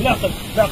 لا لا